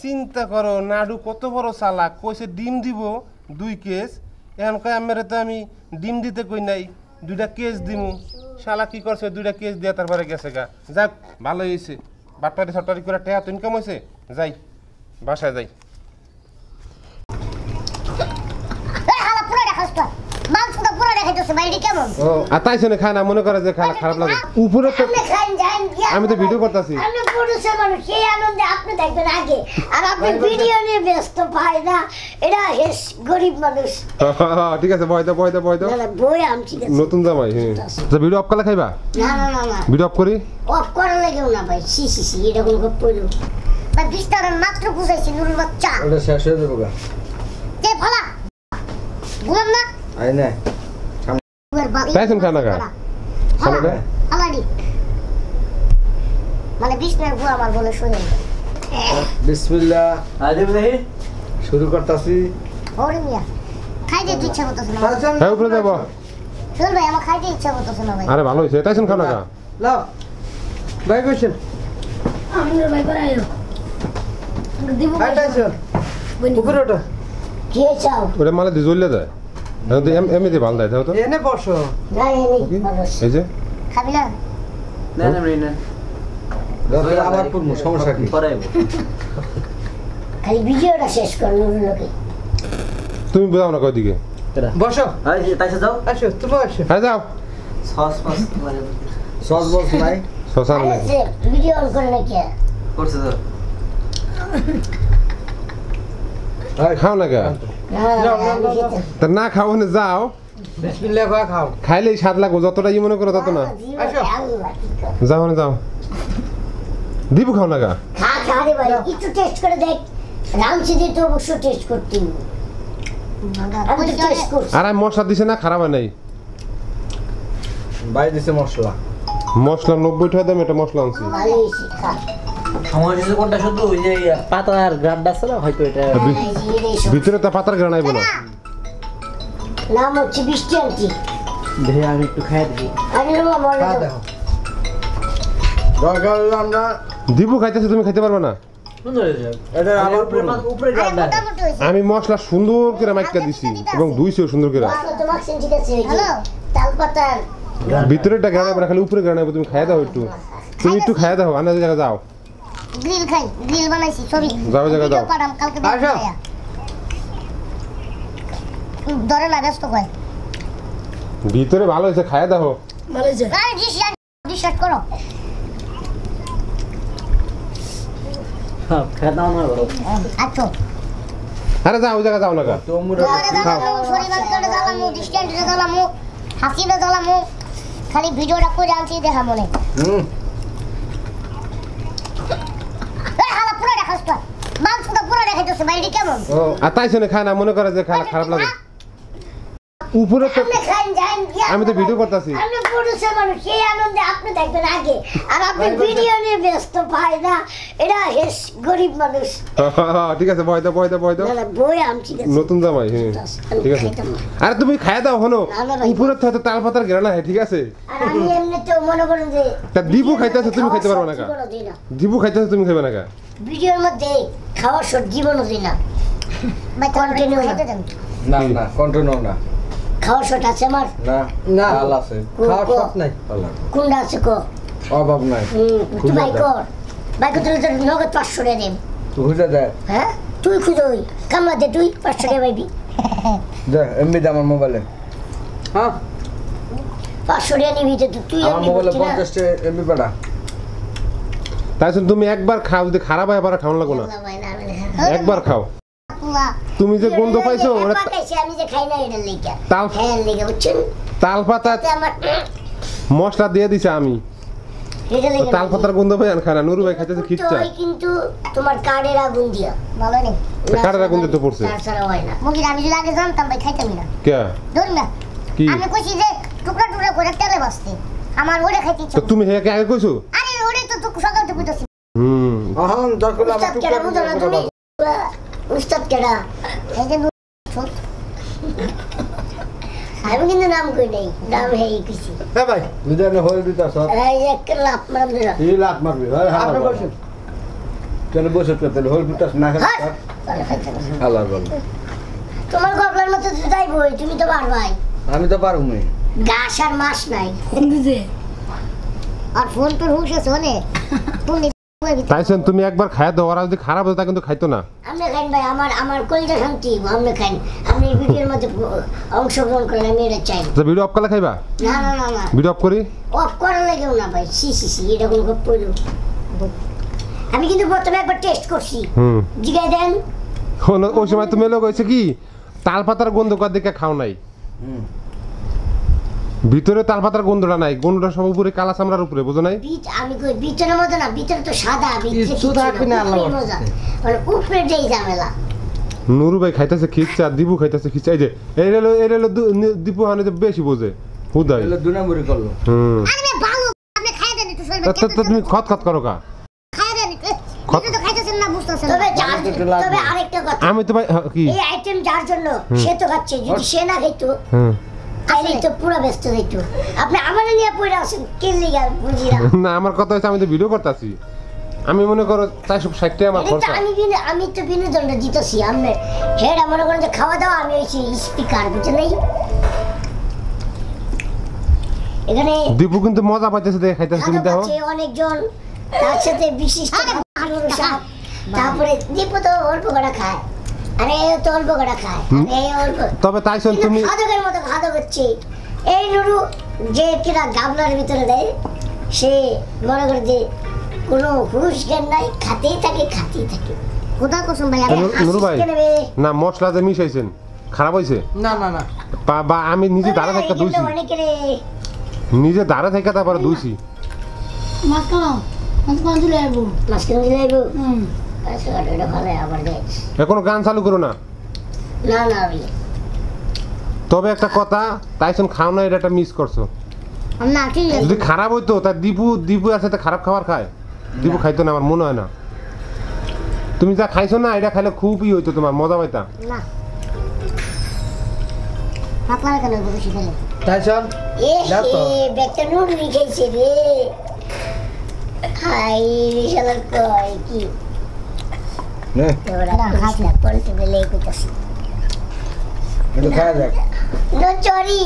চিন্তা করো নাডু কত বড় চালাক। কইছে ডিম দিব দুই কেস। এখন কয় আমার তো আমি ডিম দিতে কই নাই। দুইটা কেস দিমু। শালা কি করছে? দুইটা কেস দিয়া তারপরে গেছে গা। যাক ভালো হয়েছে বাটপারি সটপারি করে টেয়া তো ইনকাম হয়েছে যাই, বাসায় যাই এই হালা পুরো দেখাস তো মাংসটা পুরো দেখাইতেছে বাইরে কেমন আর তাই শুনে খায় না মনে করে যে খারাপ খারাপ লাগে। উপরে তো খান আমি তো ভিডিও করতেছি। আপনি পুরুষের মানুষ সেই আনন্দে আপনি থাকবেন আগে। আর আপনি ভিডিও নিয়ে ব্যস্ত পায় না। এটা হেস গরিব মানুষ। ঠিক আছে বয় দাও বয় দাও বয় দাও না না বই আম ঠিক আছে। নতুন জামাই হ্যাঁ। ভিডিও অফ করলে খাইবা? না না না না। ভিডিও অফ করি? অফ করা লাগেও না ভাই। সি সি সি এটা কোনো গপ্প হইল। ভাই বিস্তারণ মাত্র বুঝাইছি নুরুল বাচ্চা। ওটা শেষ হয়ে যাব গা। তে ফালা? বুঝলাম না? আই না। বুয়ের বাড়ি তাইছুন খানা খা ফালা খানা ফালাডি মানে বিষ্ণুর বুয়া আমার বলে শুনে বিসমিল্লাহ। আরে ভাই। শুরু করতাছি। ওরে মিয়া খাইতে ইচ্ছা করতেছে না। হ্যাঁ উপরে যাব। চল ভাই আমার খাইতে ইচ্ছা করতেছে না ভাই। আরে ভালো হয়েছে। তাইছুন খানা খা লাও। ভাই কইছেন? আমরা ভাই করাইলো দিব ভাই টাইছেন উপরে ওটা কে চাও ওটা মালে দিয়ে জ্বললে যায়। এমনিতে ভালো দেয় তো? এনে বসো। না এনে মানুষ এই যে? খাবি না? না না না। আবার পড়ব সমস্যা কি? খালি ভিডিওটা শেষ কর নুরুল লোকে তুমি বোঝাও না কয়দিকে? বসো। তাইছে যাও। আসো তুমি আসো। হ্যাঁ যাও। সস ফস মানে সস বস নাই আরে নাকি ভিডিও অন করে নাকি করছে তো। খাও না কে? না না, না, আমি খেতে- তা না খাও না যাও। খাইলেই স্বাদ লাগবো যতটা ই মনে করো তত না। যাও না যাও। দিব খাও না গা। একটু টেস্ট করে দেখ। রামসি দিয়ে তো অবশ্য টেস্ট করতে হবে। আমি তো টেস্ট করছি। আর আমি মশলা দিছে না খারাপ হয় নাই। বাই দিছে মশলা। মশলা নব্বই টাকা দাম এটা মশলা আনছি। হয়েছে কোনটা শুধু ওই যে পাতার আছে না? হয়তো এটা। ভিতরে তা পাতার গ্রান আইব না। নাম হচ্ছে বৃষ্টি আন্টি দেখে আমি একটু খাই দিই আমি নেব মনে খা দরকার হলে আমরা দিব খাইতেছে তুমি খাইতে পারবে না। আমি মশলা সুন্দর করে মাইকা দিছি এবং ধুইছেও সুন্দর করে। ভিতরেটা গ্রান আইব না খালি উপরে গ্রান আইব তুমি খাইয়া দাও একটু। তুমি একটু খাইয়া দাও আনা জায়গা যাও। গ্রিল খাই গ্রিল বানাইছি সরি যাও, জায়গা। পাঠাম কালকে আসো। ধরে না ব্যস্ত কয়। ভিতরে ভালো হয়েছে খাইয়া দাও ভালো হয়েছে। আরে বিশ্বাস বিশ্বাস করো। হ্যাঁ দাও আরে যাও যাও জ্বালামু খালি ভিডিওটা করে আনছি দেখা মনে। হুম এই হালা পুরো দেখাস তো পুরো দেখাইতেছে বাইরে কেমন আর তাই শুনে খায় না মনে করে যে খারাপ খারাপ লাগে। উপরে তো আমি তো ভিডিও করতেছি। আপনি পুরুষের মানুষ সেই আনন্দে আপনি দেখবেন আগে। আর আপনি ভিডিও নিয়ে ব্যস্ত পাই না এটা হেস গরিব মানুষ। ঠিক আছে ভয় দাও ভয় দাও ভয় দাও। না না বই আম ঠিক আছে। নতুন জামাই ঠিক আছে খাইতাম আরে তুমি খাইয়া দাও না উপরে তো তাল পাতার ঘেরা না ঠিক আছে। আর আমি এমনিতেও মনে করেন যে তা দিবু খাইতেছে তুমি খাইতে পারবে না কা? দিবু খাইতেছে তুমি খাইবে না কা? ভিডিওর মধ্যে খাওয়ার শট জীবনও দিই না? ভাই কন্টিনিউ না। না না কন্টিনিউ না। খাওয়ার শট আছে আমার? না না। আছে। খাওয়ার শখ নাই? কোনটা আছে। কো। অভাব নাই। তুই ভাই। কর ভাই কর। তুই তোর নগদ পাঁচশো টাকা দেব। তুই খুঁজে দেখ হ্যাঁ? তুই খুঁজো ওই কামলা দে তুই পাঁচশো টাকা পাইবি। দে এমবি দে আমার মোবাইলে হ্যাঁ। পাঁচশো টাকা নিবি তুই- তুই আমার এমনি মোবাইলে না? পঞ্চাশটা এমবি পাঠা তাই তুমি একবার খাও যদি খারাপ হয় আবার খাওয়ানো লাগবো না। একবার খাও। তুমি যে গন্ধ পাইছো এই আমি যে খাই না এটার লেগে। তাল- লেগে তাল পাতা মশলা দিয়ে দিছে আমি। লেগে তাল পাতার গন্ধ পাই আর খায় না। নুরু ভাই খাইতেছে খিচ্চা। কিন্তু তোমার কার্ডের আগুন দিয়া। ভালো নেই? তা আগুন পড়ছে। তাছাড়া হয় না। আমি যদি আগে জানতাম ভাই খাইতামই না। কে? না। আমি কইছি যে টুকরা টুকরা করে তেলে বাঁচতে আমার ওরে খাইতে তো তুমি হে আগে কইছো আরে ওরে তো তো সকাল থেকে বুঝতেছি হুম। দরকার আমার তুমি। উস্তাদ কেডা? এই যে আমি কিন্তু নাম কই নাই। নাম হেই কইছি হ্যাঁ ভাই যদি আমি দিতে সব। এই এক লাভ মারাম দিলা এই লাত মারবি হয় আপনি বসেন। কেন বসে পেতে দিতে না খেলে হাট! তাহলে খাইতে না। হালাল বল তোমার গবলার মতো তো তুমি তো পারবাই। আমি তো পারব না। গাছ আর মাস নাই। আর ফোন তোর হুশ আছে হনে তুমি তাই শুন তুমি একবার খায় দাও ওরা যদি খারাপ হতো তা কিন্তু খাইতো না। আপনি খাইন ভাই আমার আমার কলিজা শান্তি আপনি খাইন আপনি এই ভিডিওর মধ্যে অংশগ্রহণ করলে আমি এটা চাই তো ভিডিও অফ করলে খাইবা? না না না না। ভিডিও অফ করি? অফ করার লাগেও না ভাই সি সি সি এরকম খুব পড়ল আমি কিন্তু প্রথমে একবার টেস্ট করছি। হুম। জিগাই দেন। ওই সময় তুমি লোক হয়েছে কি তাল পাতার গন্ধ কার দিকে খাও নাই? হুম। ভিতরে তাল পাতার গন্ধটা নাই গন্ধটা সব উপরে কালা চামড়ার উপরে বুঝো নাই? আমি কই ভিতরের মতো না ভিতরে তো সাদা ভিতরে কিচ্ছু থাকবে না, আল্লাহ মানে উপরে যেই ঝামেলা। নুরু ভাই খাইতেছে খিচ্চা দিবু খাইতেছে খিচ্চা এই যে এই রেলো এই রেলো দীপু হানি তো বেশি বোঝে হুদাই এগুলো দুই নম্বরই করল। হুম। আরে ভালো আপনি খাই দেন একটু শরীর তা- তা- তুমি খত খত করো কা খাই দেন খত- তো খাইতেছেন না বুঝতেছেন তবে যার তবে আরেকটা কথা। আমি তো ভাই হ্যাঁ, কি? এই আইটেম যার জন্য সে তো খাচ্ছে যদি সে না খাইতো হুম। তাহলে তো পুরো ব্যস্ত হইতো আপনি আমার নিয়ে পড়ে আসেন কে লিগা বুঝি না না আমার কথা হচ্ছে আমি তো ভিডিও করতেছি। আমি মনে করো চারশো ষাটটা আমার আমি তো খরচা। আমি বিনো- আমি তো বিনোদনটা দিতেছি আমি হেড মনে করেন যে খাওয়া দাওয়া আমি হয়েছি স্পিকার বুঝছেন নাই? এখানে দীপু কিন্তু মজা পাইতেছে দেখে খাইতেছে তুমি দেখো। আছে অনেকজন তার সাথে বিশিষ্ট তারপরে দীপু তো অল্প করে খায়। আরে তো অল্প করে খায়। আরে এ অল্প। তবে তাই শোন কিন্তু তুমি খাদকের মতো খাদক হচ্ছে এই নুরু যে কিনা গাবলার ভিতরে দেয় সে মনে করে যে কোনো হুশ জ্ঞান নাই খাতেই থাকে খাতেই থাকে। খোদা কসম ভাই নুরু- ভাই রে? না মশলা যে মিশাইছেন খারাপ হয়েছে না না না। বা- বা আমি নিজে দাঁড়া থেকে এই রে নিজে দাঁড়া থেকে তারপরে ধুইছি। মাছ খাও মাছ দিলে আইবো। আবার দেয় এখনও গান চালু করো না? না না তবে একটা কথা তাইসন খাও না এটা একটা মিস করছ। আছে যদি খারাপ হইতো তা দীপু দীপু আর সাথে খারাপ খাবার খায়। দীপু খাইতো না আমার মনে হয় না। তুমি যা খাইছো না এটা খাইলে খুবই হইতো তোমার মজা পাইতা। না। পাতলা কেন বেশি খেলে তাই শোন এ যাও তো। হে বেটা নুডলি খাইছে রে। হাই কয় কি? নে। ওরা না, খাইছ খাইছি। না পল্টে বেলে কইতাছি। একটু খাওয়া যাক। নো চরি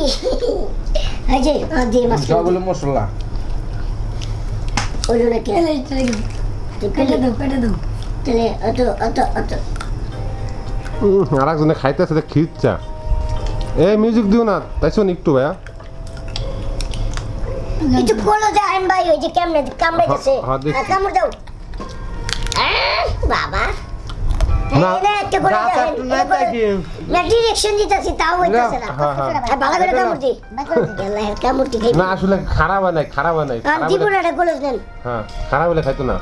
এই যে আ, দিয়ে মাছ সবগুলো মশলা। ওই জন্য কে? চলে চলে গেল তুই কেটে দাও কেটে দাও। তাহলে অত অত অত। আর একজনে খাইতেছে তো খিচ্ছা এ মিউজিক দিও না তাইসন একটু ভাইয়া। কিছু করল যে ভাই ওই যে কেমনে কামড়ে গেছে হ্যাঁ, দেখছি। কামড় দাও। বাবা। না, একটা করে যা, দেখেন, তা, এনে করে- কি? না ডিরেকশন দিতেছি তাও হইতেছে না। হ্যাঁ, হ্যাঁ। আর ভালো করে কামড় আল্লাহ কামড় খাই। না আসলে খারাপ নাই খারাপ নাই দিব না এটা গোলজ নেন। হ্যাঁ খারাপ হলে খাইতো না।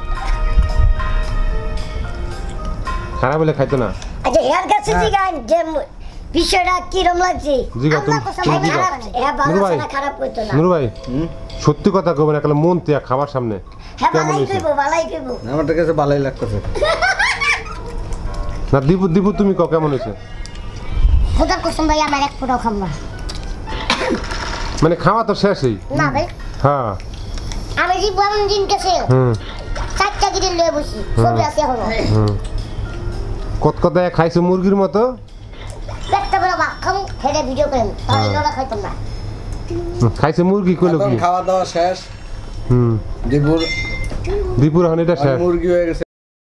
খারাপ হলে খাইতো না। আচ্ছা হেয়ার কাছে জিগান যে বিষয়টা কিরম লাগছে? জিগা তুমি আল্লাহ হ্যাঁ, হ্যাঁ ভালো। না খারাপ করতো না। নুরু ভাই সত্যি কথা কবেন একটা মন তিয়া খাবার সামনে। হ্যাঁ ভালাই হয়েছে? কইবো ভালাই কইবো আমার কাছে ভালোই লাগতেছে। না দিবু দিবু তুমি ক কেমন হয়েছে? খোদার কসম ভাই আমার এক ফোটাও খাম না। মানে খাওয়া তো শেষই। না ভাই। হ্যাঁ। আমি জীবন দিন গেছে হুম। চারটা গিরে লয়ে বসি ছবি আছে এখনও। হুম। কত কত খাইছো মুরগির মতো? একটা বড় ভাত খাম হেডে ভিডিও করেন তাহলে ওরা খাইতাম না। খাইছে মুরগি কইলো কি? খাওয়া দাওয়া শেষ। হুম। দুপুর দীপুর এখন এটা শেষ। মুরগি হয়ে গেছে।